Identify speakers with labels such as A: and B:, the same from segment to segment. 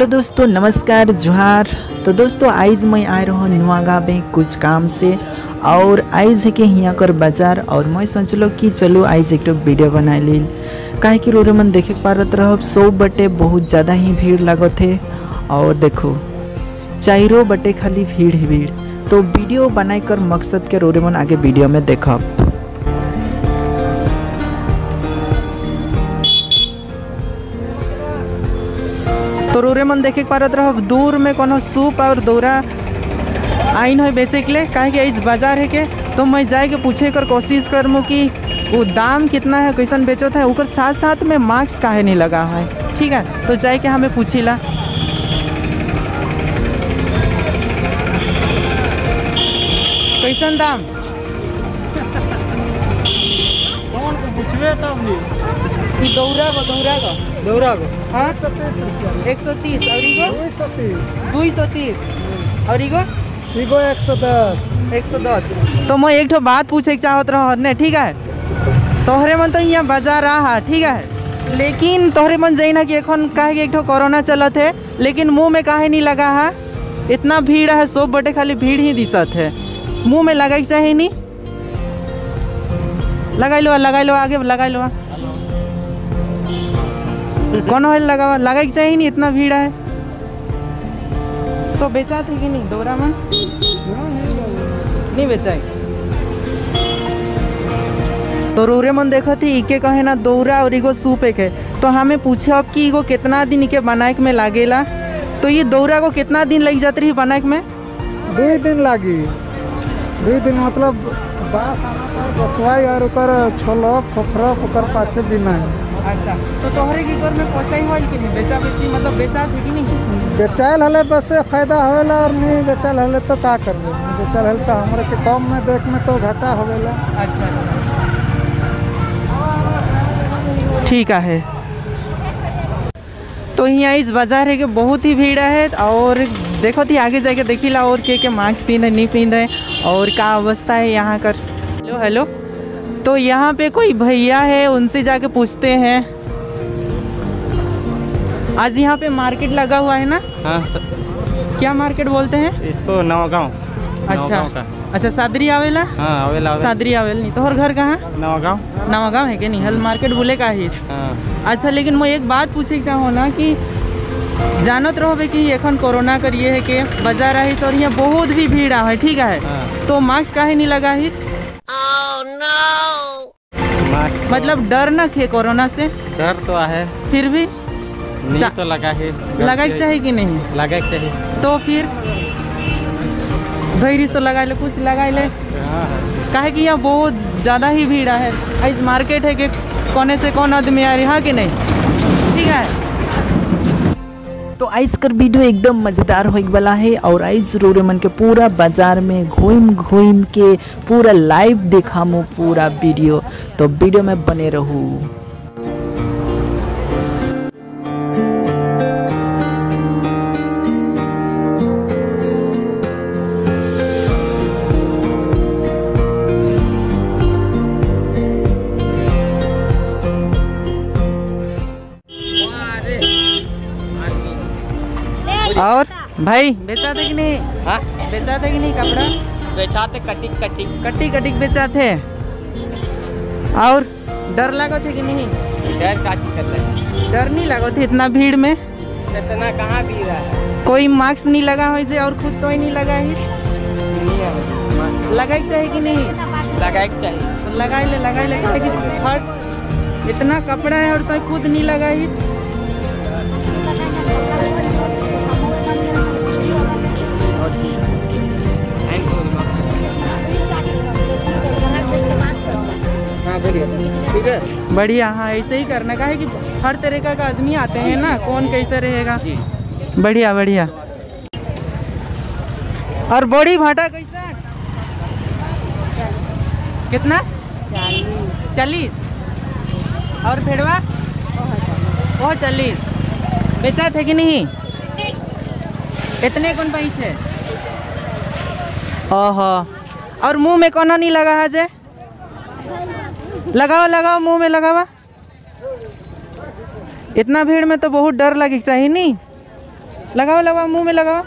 A: Hello दोस्तों, नमस्कार, जोहार। तो दोस्तों आइज़ मैं आए रहो नुआगा में कुछ काम से। और आइज़ है कि यहाँ कर बाज़ार, और मैं सोचलो कि चलो आइज़ एक वीडियो बना ली। काहे कि रोरे मन देखे पारत रह, सौ बटे बहुत ज़्यादा ही भीड़ लागत है और देखो चारों बटे खाली भीड़ ही भीड़। तो वीडियो बनाए कर मकसद के रोरे मन आगे वीडियो में देखब। मन देखे पारत रह। दूर में कोनो सूप और दौरा आइन है बेचे के लिए काहे कि इस बाज़ार है के तो मैं जाए के पूछे कर कोशिश कर कि वो दाम कितना है, कैसन बेचो था उकर साथ साथ में मार्क्स काहे नहीं लगा है। ठीक है? तो जाए के हमें पूछीला। कैसन दाम?
B: कौन को पूछबे तब नी?
A: ई दौरा को दौरा को
B: दौरा को
A: हाँ
B: सत्ताईस रुपया
A: एक सौ तीस और इगो
B: दो सौ तीस
A: दो सौ तीस और इगो
B: एगो एक सौ दस
A: एक सौ दस तो मैं एक ठो बात पूछे चाहत रह ने ठीक है? तोहरे मन तो यहाँ बाज़ार रहा ठीक है? लेकिन तोहरे मन जाई ना कि एखन काहे कि एक ठो कोरोना चलत है लेकिन मुँह में काहे नहीं लगा है? इतना भीड़ है सब बटे खाली भीड़ ही दिसत है। मुँह में लगाई चाहे नहीं? लगाई लो लगाई लो आगे लगाई लो। कौन है लगावा लगाई के चाहिए नहीं, इतना भीड़ है? तो बेचा थे कि नहीं? दोरा मन नहीं बेचाई तो रोरे मन देखो थी, इके कहे ना दौरा और इगो सूप एक है। तो हमें पूछे अब कि इगो कितना दिन इके बनाए में लागेला तो ये दौरा को कितना दिन लग जाती रही बनाए में?
B: दो दिन लागी। दो दिन मतलब बास आना पर बसवाई और उकर छोलो फोफरा ओकर पाछे बिना
A: अच्छा तो तोहरे की घर में पैसा ही होल कि नहीं बेचा बेची मतलब बेचा थे कि नहीं
B: बेचायल हले बस से फ़ायदा होवेला और नहीं बेचल हले तो का करबे बेचल हले तो हमरे के कम में देख में तो घाटा होवेला
A: अच्छा अच्छा ठीक है तो यहाँ इस बाज़ार है कि बहुत ही भीड़ है और देखो थी आगे जाके देखिला और के के मास्क पहन नहीं पहन रहे और का अवस्था है यहाँ कर। हेलो हेलो तो यहाँ पे कोई भैया है उनसे जाके पूछते हैं। आज यहाँ पे मार्केट लगा हुआ है ना?
C: हाँ
A: क्या मार्केट बोलते हैं?
C: इसको नवागांव।
A: अच्छा।
C: का।
A: अच्छा सादरी आवेला
C: हाँ? आवेला आवेला।
A: सादरी आवेल नहीं तो और घर कहाँ?
C: नवागांव।
A: नवागांव है कि नहीं? हल मार्केट बोले का ही।
C: हाँ।
A: अच्छा लेकिन मैं एक बात पूछे के चाहो ना कि जानत रहोगे कि एखन कोरोना कर ये है कि बाज़ार आहिस और यहाँ बहुत भी भीड़ है ठीक है
C: हाँ।
A: तो मास्क काहे नहीं लगा हिस
C: मास्क
A: मतलब डर न खे कोरोना से।
C: डर तो है
A: फिर भी
C: नहीं तो लगा है
A: लगा चाहिए कि नहीं?
C: लगा चाहिए
A: तो फिर धैर्य तो लगा ले कुछ लगा ले
C: हाँ हाँ।
A: काहे कि यहाँ बहुत ज़्यादा ही भीड़ है आज मार्केट है कि कोने से कौन आदमी आ रही है कि नहीं? ठीक है? आइस कर वीडियो एकदम मज़ेदार हो वाला है और आइस रोरे मन के पूरा बाज़ार में घूम घूम के पूरा लाइव देखा मो पूरा वीडियो। तो वीडियो में बने रहूँ। और भाई बेचा थे कि नहीं?
C: हाँ?
A: बेचा थे कि नहीं कपड़ा?
C: बेचाते कटिंग कटिंग।
A: कट्टी कटिक बेचा थे और डर लगा थे कि नहीं?
C: डर का
A: डर नहीं लगा थे इतना भीड़ में?
C: इतना कहाँ भी रहा है?
A: कोई मास्क नहीं लगा हो और खुद तो ही? नहीं लगा ही लगाई चाहिए कि नहीं?
C: लगा के चाहिए
A: लगाई ले लगाई ले इतना कपड़ा है और तो खुद नहीं लगा हाँ? बढ़िया हाँ ऐसे ही करना। का है कि हर तरीका का आदमी आते हैं ना कौन कैसे रहेगा? बढ़िया बढ़िया। और बड़ी भाटा कैसा? कितना? चालीस। और भेड़वा? वो चालीस। बेचा थे कि नहीं? इतने कौन पैस ओहो। और मुँह में कोना नहीं लगा है जे लगाओ लगाओ, मुँह में लगावा। इतना भीड़ में तो बहुत डर लगे चाहिए नहीं? लगाओ लगाओ, मुँह में लगाओ।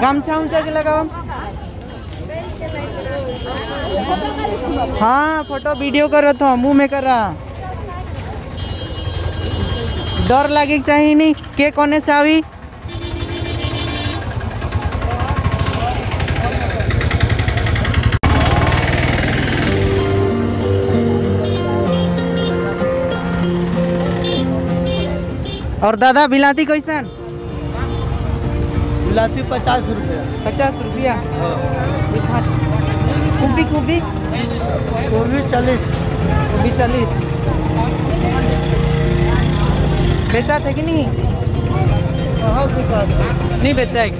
A: गमछा उमछा के लगाओ। हाँ फ़ोटो, वीडियो कर रहा था, मुँह में कर रहा। डर लगे चाहिए नहीं? के कोने से आवी और दादा बिलाती कैसन?
B: बिलाती पचास रुपया।
A: पचास रुपया? कुबी कुबी
B: गोभी चालीस।
A: कुबी चालीस। बेचा थे कि नहीं?
B: कहाँ दुकान
A: नहीं बेचा है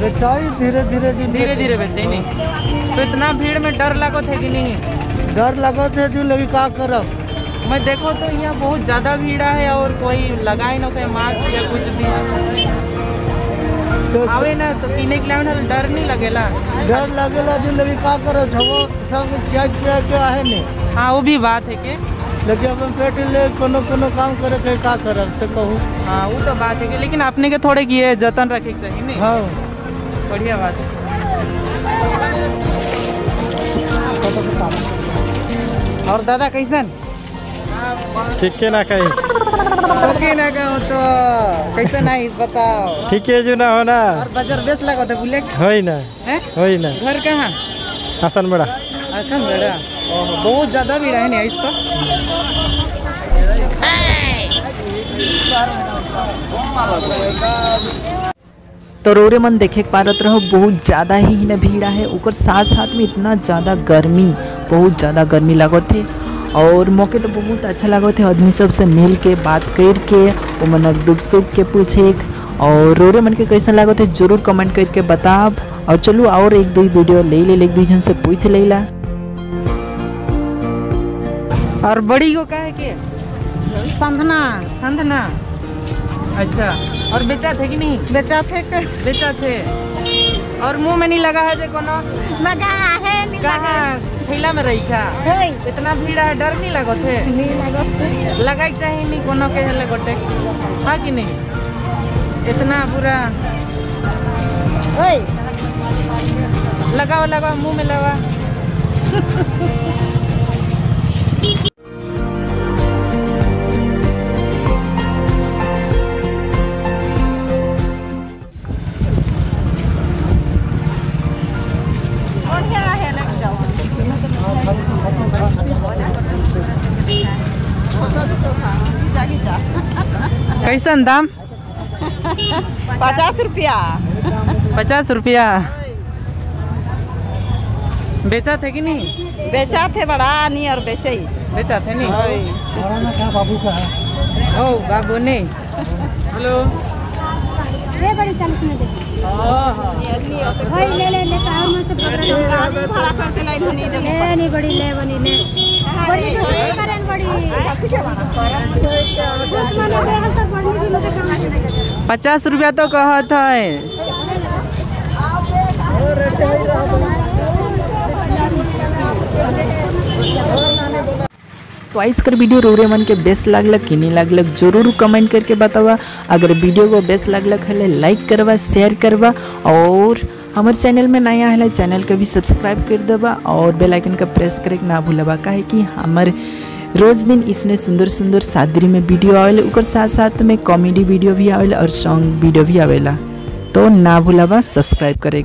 B: बेचाई धीरे धीरे दिन
A: धीरे धीरे बेचे ही नहीं। तो इतना भीड़ में डर लगो थे कि नहीं?
B: डर लगत है जो लगी का करब।
A: मैं देखो तो यहाँ बहुत ज़्यादा भीड़ है और कोई लगाए ना कोई मास्क या कुछ भी।
B: तो
A: आवे ना तो किने के लिए आवे ना तो डर नहीं लगेला।
B: डर लगेला जो लगी का करब छबो सब क्या क्या क्या है ने
A: हाँ वो भी बात है कि।
B: लेकिन अपन पेट ले कोनो कोनो काम करे के का करब से कहूँ।
A: हाँ वो तो बात है कि लेकिन अपने के थोड़े किए जतन रखे चाहिए नहीं।
B: हाँ।
A: बढ़िया बात है। और दादा कैसन?
D: ठीक है ना कहीं?
A: ओके ना कहो तो कैसन है बताओ।
D: ठीक है जो ना हो ना?
A: और बाज़ार बेस लगा था बुलेट।
D: होई ना।
A: है?
D: होई ना।
A: घर कहाँ?
D: हसन बड़ा।
A: अखन बड़ा? ओहो बहुत ज़्यादा भी रहे नहीं तो। तो रोरे मन देखे के पारत रहो बहुत ज़्यादा ही न भीड़ है। ओकर साथ साथ में इतना ज़्यादा गर्मी बहुत ज़्यादा गर्मी लागत थे और मौके तो बहुत अच्छा लागत थे आदमी सबसे मिल के बात कर के वो मन दुख सुख के पूछे और रोरे मन के कैसा लागत है ज़रूर कमेंट करके बताब। और चलो और एक दो वीडियो ले ले एक दो जन से पूछ लेला। और बड़ी को का है के?
E: संधना।
A: संधना। अच्छा। और बेचा थे कि नहीं?
E: बेचा थे। के
A: बेचा थे। और मुँह में नहीं लगा है जे कोनो?
E: लगा है नहीं लगा।
A: ठेला में रही का
E: है।
A: इतना भीड़ है डर नहीं लगो थे
E: नहीं लगो
A: लगाई चाहिए नहीं कोनो के हेले गोटे। हाँ कि नहीं? इतना पूरा
E: ओए।
A: लगाओ लगाओ मुँह में लगा कैसन दाम?
E: पचास रुपया।
A: पचास रुपया। बेचा थे कि नहीं?
E: बेचा थे बड़ा नहीं और बेचे ही।
A: बेचा थे नहीं?
B: बाबू का
A: ओ बाबू ने। हेलो।
F: ये बड़ी चालीस में दे भाई ले ले ले का और से पकड़ ले
E: भाड़ा करके लाई नहीं दे
F: ले नहीं बड़ी ले बनी ले। बड़ी तो सही करन बड़ी। माने
A: रुपया तो कहत है। तो आइस कर वीडियो रोरे मन के बेस्ट लागलक कि नहीं लागलक ज़रूर कमेंट करके बतावा। अगर वीडियो को बेस्ट लागलक है लाइक करवा शेयर करवा, और हमारे चैनल में नया है चैनल के भी सब्सक्राइब कर देवा, और बेल आइकन का प्रेस करे ना भूलबा काहे कि हमारे रोज दिन इसने सुंदर सुंदर शादी में वीडियो आवेल ओकर साथ साथ में कॉमेडी वीडियो भी आवेला, और सॉन्ग वीडियो भी आवेला। तो ना भूलबा सब्सक्राइब करे।